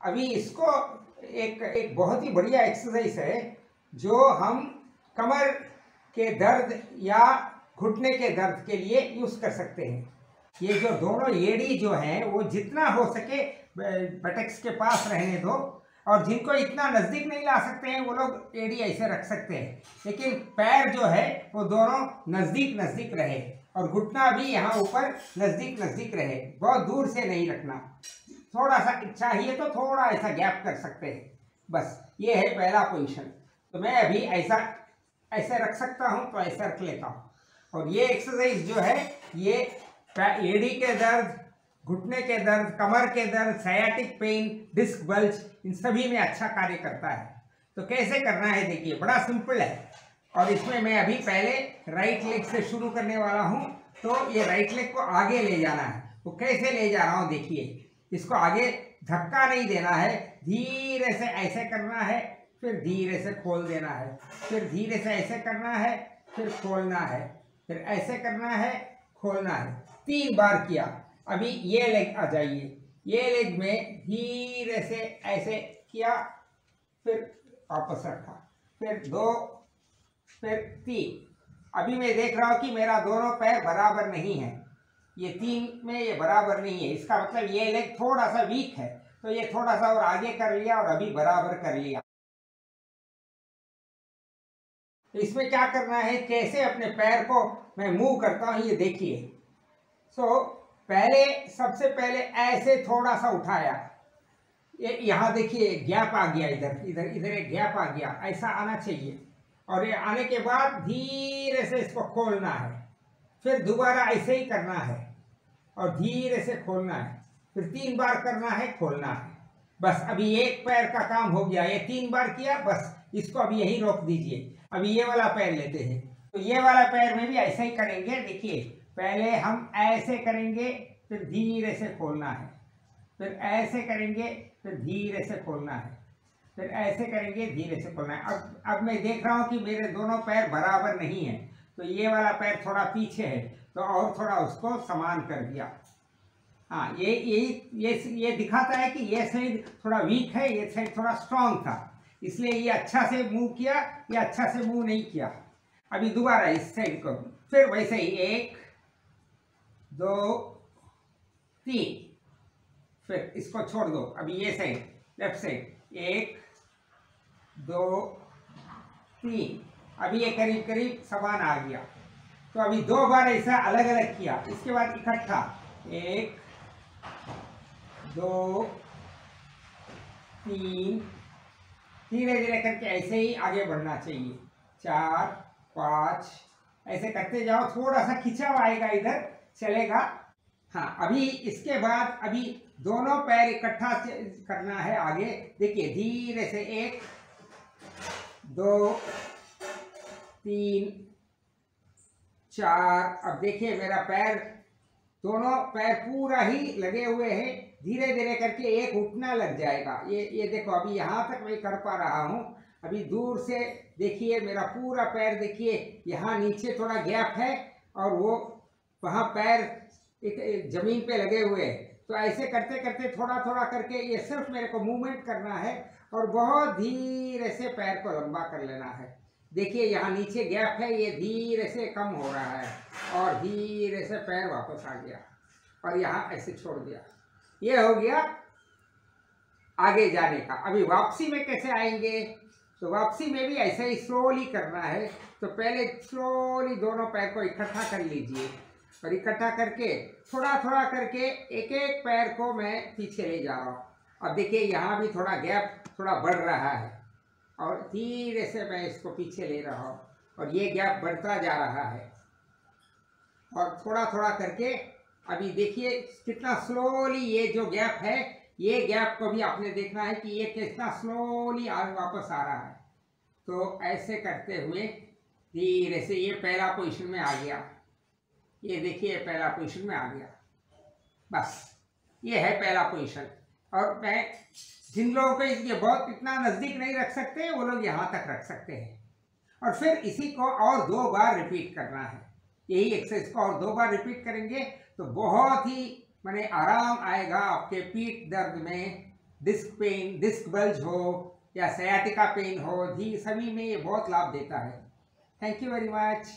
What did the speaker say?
अभी इसको एक एक बहुत ही बढ़िया एक्सरसाइज है, जो हम कमर के दर्द या घुटने के दर्द के लिए यूज़ कर सकते हैं। ये जो दोनों एड़ी जो हैं, वो जितना हो सके बटक्स के पास रहने दो, और जिनको इतना नज़दीक नहीं ला सकते हैं, वो लोग एड़ी ऐसे रख सकते हैं। लेकिन पैर जो है, वो दोनों नज़दीक नज़दीक रहे। और घुटना भी यहाँ ऊपर नज़दीक नज़दीक रहे। बहुत दूर से नहीं रखना। थोड़ा सा इच्छा ही है तो थोड़ा ऐसा गैप कर सकते हैं। बस, ये है पहला पोजिशन तो मैं अभी ऐसा, ऐसे रख सकता हूँ तो ऐसा रख लेता हूँ। और ये एक्सरसाइज जो है, ये एड़ी के दर्द, घुटने के दर्द, कमर के दर्द सयाटिक पेन डिस्क बल्ज इन सभी में अच्छा कार्य करता है। तो कैसे करना है, देखिए, बड़ा सिंपल है। और इसमें मैं अभी पहले राइट लेग से शुरू करने वाला हूँ तो ये राइट लेग को आगे ले जाना है। वो कैसे ले जा रहा हूँ, देखिए। इसको आगे धक्का नहीं देना है, धीरे से ऐसे करना है, फिर धीरे से खोल देना है। फिर धीरे से ऐसे करना है, फिर खोलना है। फिर ऐसे करना है, खोलना है। तीन बार किया। अभी ये लेग आ जाइए। ये लेग में धीरे से ऐसे किया, फिर वापस रखा। फिर दो फिर तीन। अभी मैं देख रहा हूँ कि मेरा दोनों पैर बराबर नहीं है। ये तीन में ये बराबर नहीं है। इसका मतलब ये लेग थोड़ा सा वीक है। तो ये थोड़ा सा और आगे कर लिया और अभी बराबर कर लिया। इसमें क्या करना है? कैसे अपने पैर को मैं मूव करता हूँ? ये देखिए। सो so, पहले सबसे पहले ऐसे थोड़ा सा उठाया। ये यहाँ देखिए गैप आ गया इधर। इधर इधर एक गैप आ गया। ऐसा आना चाहिए। और ये आने के बाद धीरे से इसको खोलना है। फिर दोबारा ऐसे ही करना है और धीरे से खोलना है। फिर तीन बार करना है, खोलना है। बस अभी एक पैर का काम हो गया। ये तीन बार किया, बस इसको अभी यही रोक दीजिए। अभी ये वाला पैर लेते हैं। तो ये वाला पैर में भी ऐसे ही करेंगे, देखिए, पहले हम ऐसे करेंगे, फिर धीरे से खोलना है। फिर ऐसे करेंगे, फिर धीरे से खोलना है। फिर ऐसे करेंगे, धीरे से खोलना है अब अब मैं देख रहा हूँ कि मेरे दोनों पैर बराबर नहीं है। तो ये वाला पैर थोड़ा पीछे है तो और थोड़ा उसको समान कर दिया। हाँ ये यही ये ये दिखाता है कि ये साइड थोड़ा वीक है, ये साइड थोड़ा स्ट्रांग था। इसलिए ये अच्छा से मूव किया, या अच्छा से मूव नहीं किया। अभी दोबारा इस साइड को। फिर वैसे ही एक, दो, तीन। फिर इसको छोड़ दो। अभी ये साइड लेफ़्ट साइड एक दो, तीन। अभी ये करीब करीब समान आ गया। तो अभी दो बार ऐसा अलग अलग किया। इसके बाद इकट्ठा। एक, दो, तीन। धीरे धीरे करके ऐसे ही आगे बढ़ना चाहिए। चार, पाँच। ऐसे करते जाओ। थोड़ा सा खिंचाव आएगा इधर। चलेगा। हाँ अभी इसके बाद अभी दोनों पैर इकट्ठा करना है आगे। देखिए, धीरे से एक दो तीन चार। अब देखिए मेरा पैर दोनों पैर पूरा ही लगे हुए हैं। धीरे धीरे करके एक उठना लग जाएगा। ये ये देखो अभी यहाँ तक मैं कर पा रहा हूँ। अभी दूर से देखिए मेरा पूरा पैर देखिए यहाँ नीचे थोड़ा गैप है और वो वहाँ पैर एक, एक ज़मीन पे लगे हुए हैं। तो ऐसे करते करते थोड़ा थोड़ा करके ये सिर्फ़ मेरे को मूवमेंट करना है और बहुत धीरे से पैर को लंबा कर लेना है। देखिए, यहाँ नीचे गैप है, ये धीरे से कम हो रहा है और धीरे से पैर वापस आ गया और यहाँ ऐसे छोड़ दिया। ये हो गया आगे जाने का। अभी वापसी में कैसे आएँगे? तो वापसी में भी ऐसे ही स्लोली करना है। तो पहले स्लोली दोनों पैर को इकट्ठा कर लीजिए। और इकट्ठा करके थोड़ा थोड़ा करके एक एक पैर को मैं पीछे ले जा रहा हूँ। अब देखिए, यहाँ भी थोड़ा गैप थोड़ा बढ़ रहा है और धीरे से मैं इसको पीछे ले रहा हूँ और ये गैप बढ़ता जा रहा है। और थोड़ा थोड़ा करके, अभी देखिए कितना स्लोली ये जो गैप है, ये गैप को भी आपने देखना है कि ये कितना स्लोली वापस आ रहा है। तो ऐसे करते हुए धीरे से ये पहला पोजिशन में आ गया। ये देखिए पहला पोजीशन में आ गया। बस, ये है पहला पोजीशन और मैं जिन लोगों को ये बहुत इतना नज़दीक नहीं रख सकते, वो लोग यहाँ तक रख सकते हैं। और फिर इसी को और दो बार रिपीट करना है। यही एक्सरसाइज को और दो बार रिपीट करेंगे तो बहुत ही मैंने आराम आएगा आपके पीठ दर्द में। डिस्क पेन डिस्क बल्ज हो या सयाटिका पेन हो धी सभी में ये बहुत लाभ देता है। Thank you very much